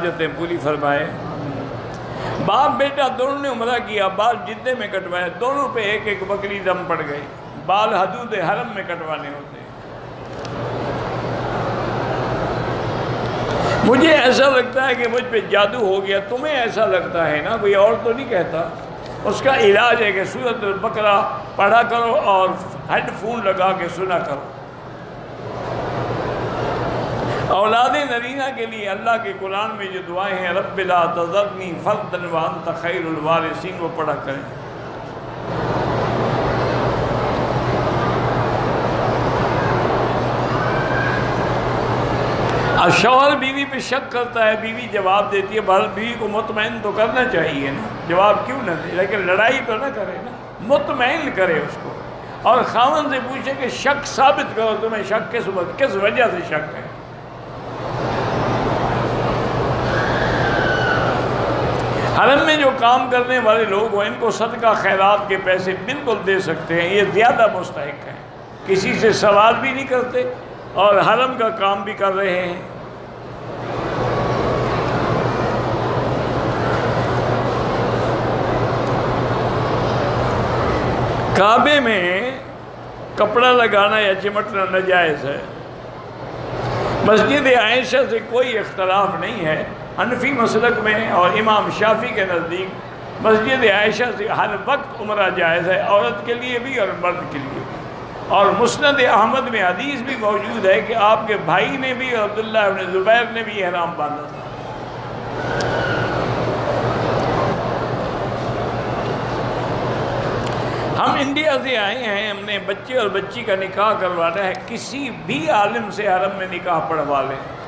حاجتیں پوری فرمائے، باپ بیٹا دونوں نے عمرہ کیا، بال جدے میں کٹوائے، دونوں پہ ایک ایک بکری دم پڑ گئی۔ بال حدود حرم میں کٹوانے ہوتے۔ مجھے ایسا لگتا ہے کہ مجھ پہ جادو ہو گیا، تمہیں ایسا لگتا ہے نا؟ کوئی اور تو نہیں کہتا۔ اس کا علاج ہے کہ سورت البقرہ پڑھا کرو اور ہیڈ فون لگا کے سنا کرو۔ اولاد نرینہ کے لیے اللہ کے قرآن میں جو دعائیں ہیں، رب لا تذرنی فردن وانت خیر الوارثین، وہ پڑھا کریں۔ اب شوہر بیوی پہ شک کرتا ہے، بیوی جواب دیتی ہے بھر بیوی کو مطمئن تو کرنا چاہیے نا۔ جواب کیوں نہ دے، لیکن لڑائی تو نہ کرے نا۔ مطمئن کرے اس کو۔ اور خاون سے پوچھے کہ شک ثابت کرو تمہیں شک کس کس وجہ سے شک ہے؟ حرم میں جو کام کرنے والے لوگ ہیں، ان کو صدقہ خیرات کے پیسے بالکل دے سکتے ہیں، یہ زیادہ مستحق ہیں۔ کسی سے سوال بھی نہیں کرتے اور حرم کا کام بھی کر رہے ہیں۔ کعبے میں کپڑا لگانا یا چمٹنا نجائز ہے۔ مسجد عائشہ سے کوئی اختلاف نہیں ہے۔ حنفی مسلک میں اور امام شافی کے نزدیک مسجد عائشہ سے ہر وقت عمرہ جائز ہے، عورت کے لیے بھی اور مرد کے لیے بھی۔ اور مسند احمد میں حدیث بھی موجود ہے کہ آپ کے بھائی نے بھی، عبداللہ ابن زبیر نے بھی احرام باندھا تھا۔ ہم انڈیا سے آئے ہیں، ہم نے بچے اور بچی کا نکاح کروانا ہے، کسی بھی عالم سے حرم میں نکاح پڑھوا لیں۔